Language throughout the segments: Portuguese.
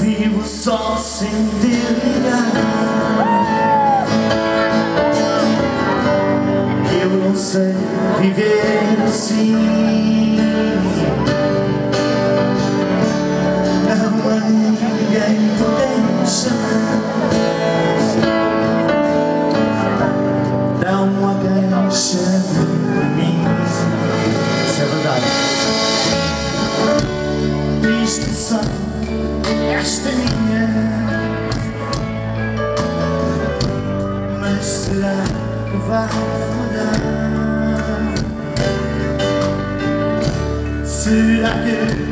Vivo só sem Deus. presença esta minha Mas será que vai mudar? Será que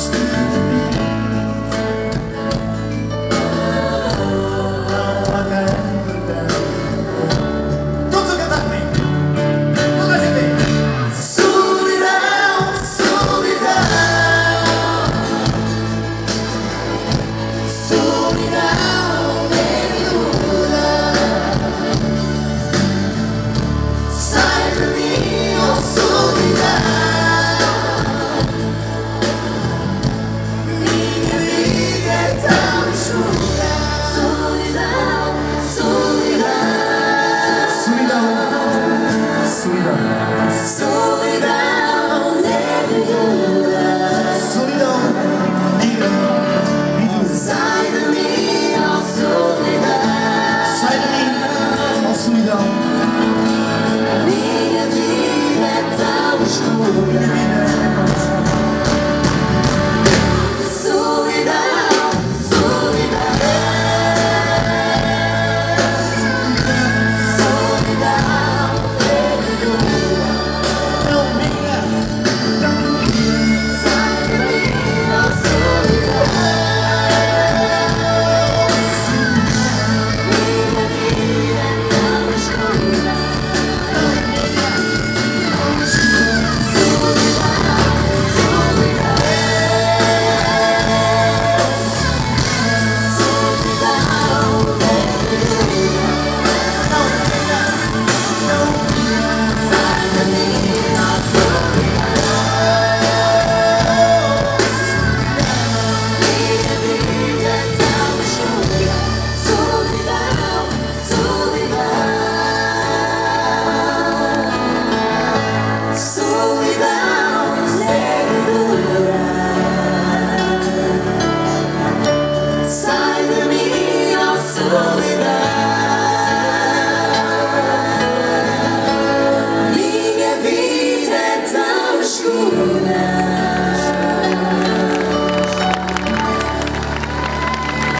just I was cold